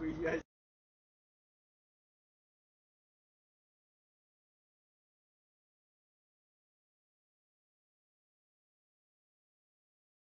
хуя